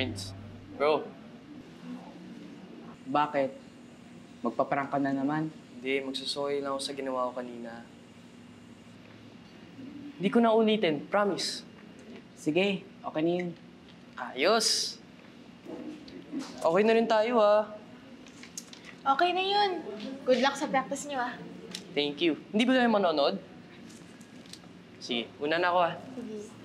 Prince. Bro, Bakit? Magpaparang ka na naman. hindi. Magsusorry lang ako sa ginawa ko kanina. Hindi ko na ulitin. Promise. Sige, okay na yun. Ayos! Okay na rin tayo, ah. Okay na yun. Good luck sa practice niyo ah. Thank you. Hindi ba kayo manonood? Sige, una na ako, ah. Uy!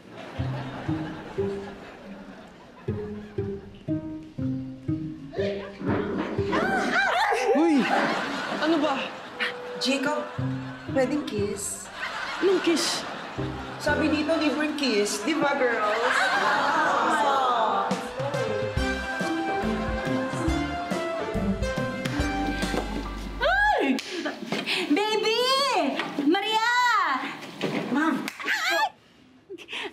Jacob, pwedeng kiss? Anong kiss? Sabi dito, libre kiss. Di ba, girls? Baby! Maria! Ma'am.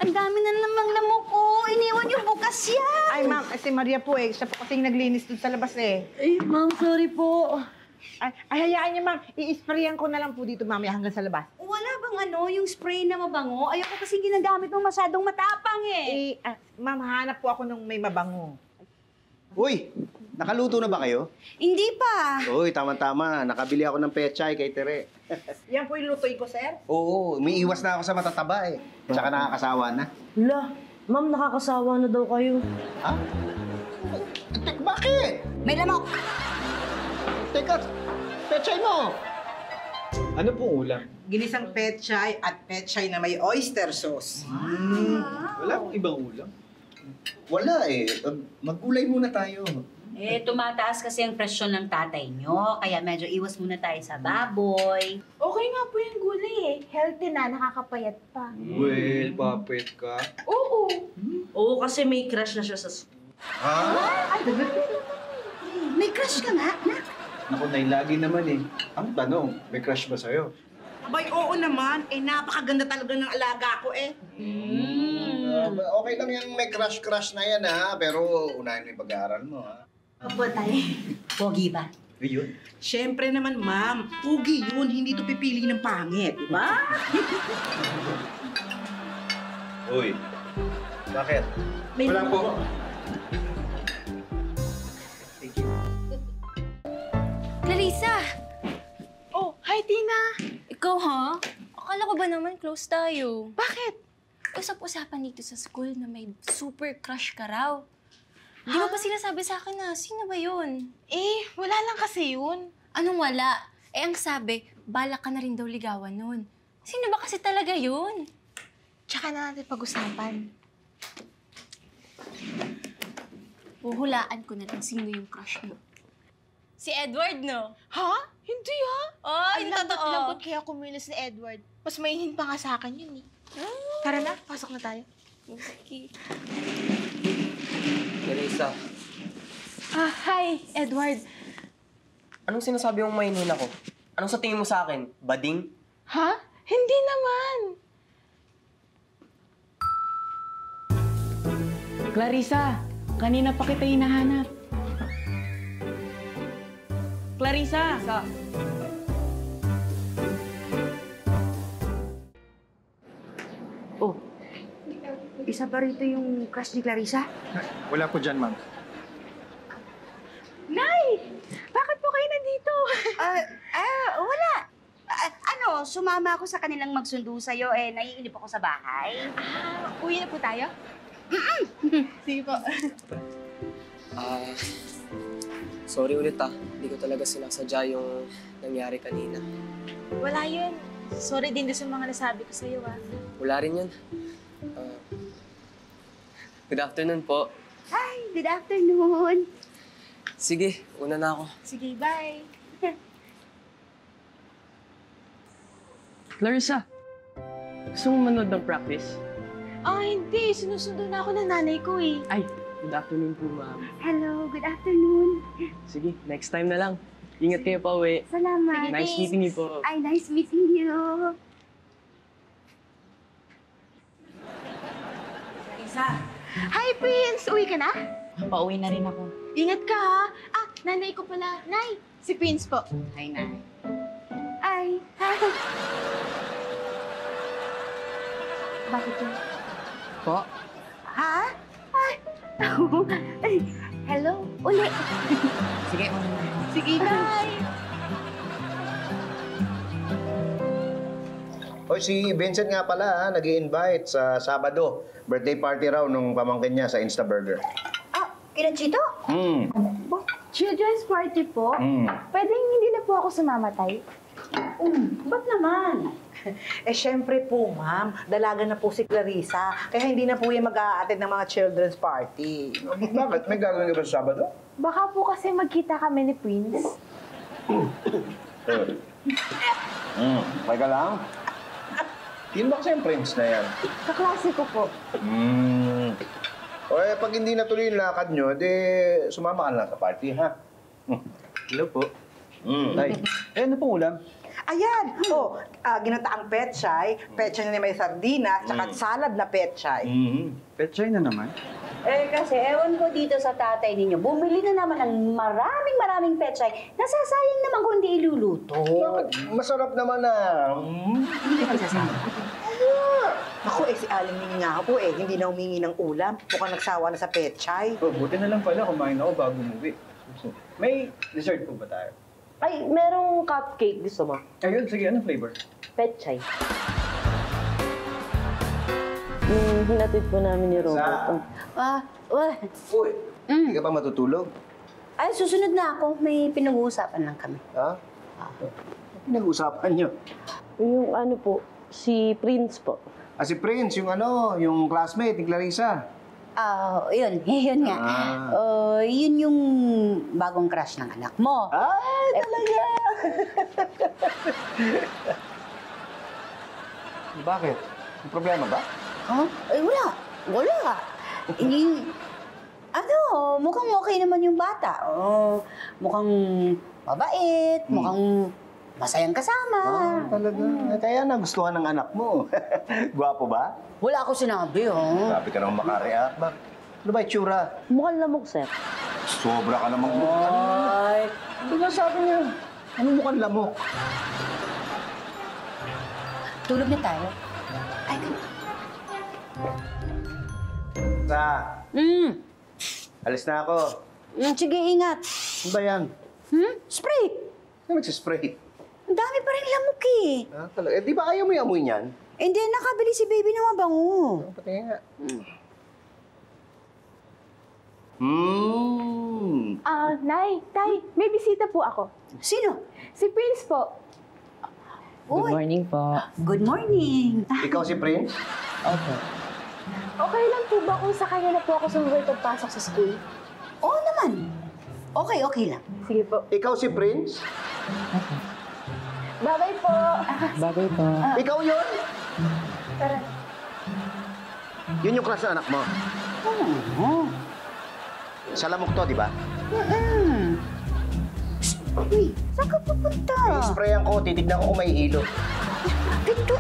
Ang dami na namang lamok ko. Iniwan yung bukas yan. Ay, ma'am, si Maria po eh. Siya po kasing naglinis dun sa labas eh. Ay, ma'am, sorry po. Ay, ay hayaan niyo, ma'am. I-sprayan ko na lang po dito mamaya hanggang sa labas. Wala bang ano, yung spray na mabango? Ayoko kasi ginagamit mo masyadong matapang eh. Eh, ah, ma'am, hanap po ako nung may mabango. Uy, nakaluto na ba kayo? Hindi pa. Uy, tama-tama. Nakabili ako ng pechay kay Tere. Yan po yung lutuin ko, sir. Oo, umiiwas na ako sa matataba eh. Tsaka nakakasawa na. La, ma'am, nakakasawa na daw kayo. Ha? Tek, bakit? May lamok. Teka, pechay mo. Ano pong ulam? Ginisang petchay at petchay na may oyster sauce. Wala pong ibang ulam. Wala eh. Magkulay muna tayo. Eh, tumataas kasi ang presyon ng tatay nyo, kaya medyo iwas muna tayo sa baboy. Okay nga po yung gulay eh. Healthy na, nakakapayat pa. Well, papet ka. Oo. Oo, kasi may crush na siya sa school. Ha? May crush ka nga, na? Naku, Nay, lagi naman eh. Ang tanong, may crush ba sa'yo? Abay, oo naman. Eh, napakaganda talaga ng alaga ko eh. Uh, okay lang yung may crush-crush na yan ha. Pero unahin mo yung pag-aaral mo ha. Opo, tay. Pogi ba? Ayun. Siyempre naman, ma'am. Pugi yun. Hindi to pipili ng pangit, di ba? Uy, bakit? Wala po. Clarissa! Oh, hi Tina. Ikaw ha? Akala ko ba naman close tayo? Bakit? Usap-usapan dito sa school na may super crush ka raw. Di ba ba sinasabi sa akin na, sino ba yun? Eh, wala lang kasi yun. Anong wala? Eh ang sabi, balak ka na rin daw ligawan nun. Sino ba kasi talaga yun? Tsaka na natin pag-usapan. Huhulaan ko na lang sino yung crush mo. Si Edward, no? Ha? Hindi ha? Oh, Ay, yung totoo. lambot-lambot kaya kumilos ni Edward. Mas mainin pa nga sa akin yun eh. Tara na, pasok na tayo. Sige. Clarissa, Ah, hi, Edward. anong sinasabi mong mainin ako? Anong sa tingin mo sa akin? Bading? Ha? Hindi naman. Clarissa, kanina pa kita hinahanap. Clarissa! Oh, isa pa rito yung crush ni Clarissa? Wala po dyan, ma'am. Nay! Bakit po kayo nandito? Ah, ah, wala. Ah, ano, sumama ako sa kanilang magsundo sa'yo, eh, naiinip ako sa bahay. ah, uwi na po tayo? Sige po. Ah, sorry ulit ah. Hindi ko talaga sinasadya yung nangyari kanina. Wala yun. Sorry din doon sa mga nasabi ko sa'yo ah. Wala rin yun. Ah, good afternoon po. Hi, good afternoon. Sige, una na ako. Sige, bye. Clarissa, gusto mo manood ng practice? Ah, hindi. Sinusundo na ako ng nanay ko eh. Ay, good afternoon po ma'am. Hello, good afternoon. Sige, next time na lang. Ingat kayo pa uwi. Salamat. Nice meeting you po. Ay, nice meeting you. Hi, Prince! Uwi ka na? Pauwi na rin ako. Ingat ka ha. Ah, nanay ko pala. Nay, si Prince po. Hi, Nay. Ay, Bakit yun? Po? Ha? Hello, uli. Sige, una na. Sige, bye. O si Vincent nga pala, nag invite sa Sabado. Birthday party raw nung pamangkin niya sa Instaburger. Ah, kina Chito? Hmm. Children's party po? Hmm. Pwedeng hindi na po ako sumamatay? Ba't naman? Eh, syempre po, ma'am, dalaga na po si Clarissa. Kaya hindi na po yan mag a ng mga children's party. Bakit? May gagawin ka ba sa Sabado? Baka po kasi magkita kami ni Prince. Hmm. May ka lang? Yun ba kasi yung prince na yan? Kaklase ko po. Hmm. O eh, pag hindi natuloy yung lakad nyo, di sumama ka na lang sa party, ha? Hello po. Hmm. Tay, eh ano pong ulam? Ayan! Oh, ah, ginataang petchay, petchay na may sardinas, tsaka salad na petchay. Mm-hmm. Petchay na naman. Eh, kasi ewan ko dito sa tatay ninyo, bumili na naman ng maraming maraming pechay. Nasasayang naman kung hindi iluluto. Bakit? Masarap naman na. Hmm? Ako eh, si Aling Ming nga po eh, hindi na humingi ng ulam. Mukhang nagsawa na sa petchay. Oh, buti na lang pala kumain ako bago umuwi. May dessert po ba tayo? Ay, merong cupcake. Gusto mo? Ayun, sige, anong flavor? Petchay. Hmm, hinatid po namin ni Robert. Sa- Ah, wah. Uy, hindi ka pa matutulog? Ay, susunod na ako. May pinag-uusapan lang kami. Ha? Pinag-usapan nyo. Yung ano po, si Prince po. Ah, si Prince, yung ano, yung classmate ni Clarissa. Ah, yun. Yun nga. Ah. Oh, yun yung bagong crush ng anak mo. Ay, talaga! Bakit? May problema ba? Huh? Ay, wala. Wala. Hindi. Ano, mukhang okay naman yung bata. Oh, mukhang mabait, mukhang masayang kasama. Ah, talaga. Kaya nagustuhan ng anak mo. Gwapo ba? Wala ako sinabi, oh. Sabi ka naman makareact. Bakit? Ano ba itsura? Mukhang lamok, sir. Sobra ka namang mukha. Ay, Ano ba sabi niya? Ano mukhang lamok? tulog na tayo. Ay, Sa, mm, alis na ako. mm, sige, ingat. Ano ba yan? Hmm? Spray. Ano nagsispray? Ang dami pa rin lamok eh. Ah, talaga. Eh, di ba ayaw mo yung amoy niyan? Hindi, nakabili si baby ng mabango. Pati nga. Hmm. Ah, Nay, Tay, may bisita po ako. Sino? Si Prince po. Good morning po. good morning. Ikaw si Prince? Opo. Okay lang po ba kung sa kanya na po ako sumuwi pagpasok sa school? Oo naman. Okay, okay lang. Sige po. Ikaw si Prince? Bye-bye po. Bagay po. Ikaw yun? Tara. Yun yung ng anak mo. Oo. Sa lamok to, di ba? Mm-mm. Uy, saan ka pupunta? Sprayan ko, titignan ko kung may hilo. Dito.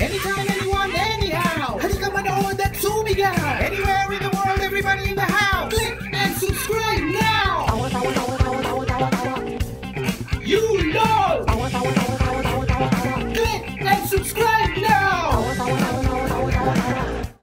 Anytime, anyone, anyhow. Halika manood at sumigaw. Anywhere